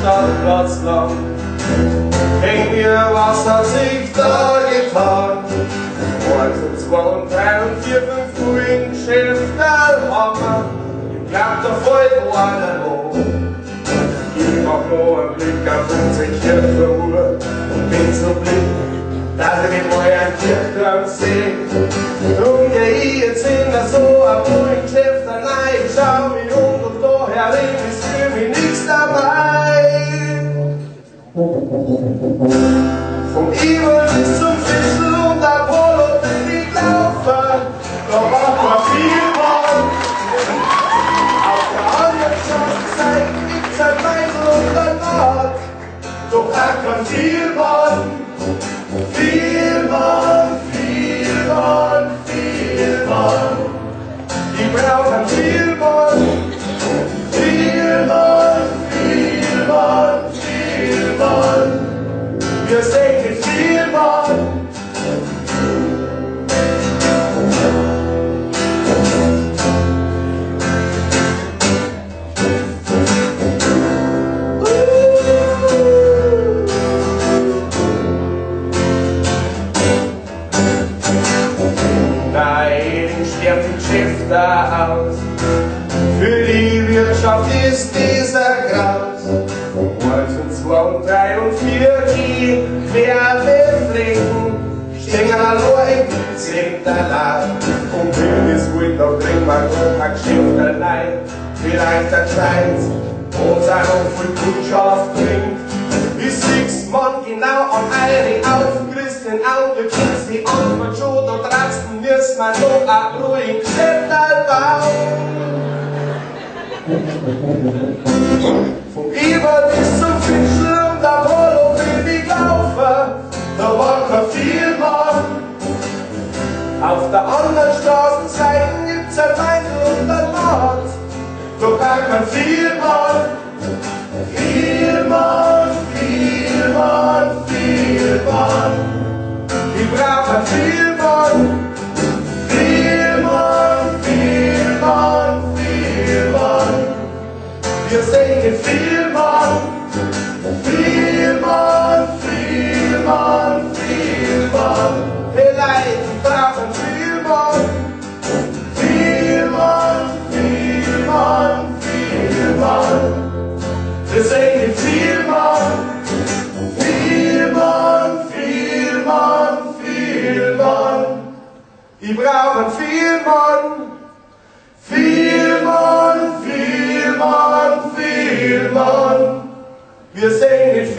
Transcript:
Stadtplatz lang. Denk mir, was hat sich da getan? Also zwei und drei und vier, fünf Uhr im Geschäft, Hammer. Im Klapp wo Vollbrunnen hoch. Ich mach nur einen Blick auf unsere Kirche, doch er kann viel Viel Mann. Nein, stirbt die Geschäfte aus. Für die Wirtschaft ist dieser Graus. Allein. Und wenn es gut, dann bringt man noch ein Geschäft allein. Vielleicht ein Kleins, wo sein viel Kundschaft bringt. Bis sechs Mann genau an eine auf Christen Auge kennst die Antwort schon, da tragst müssen wir noch ein ruhig Geschäft bauen. Vom Eber bis zum Fischl kann viel Mann. Die brauchen viel Mann. Viel Mann, viel Mann, viel Mann. Wir singen